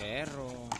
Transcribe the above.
Perro.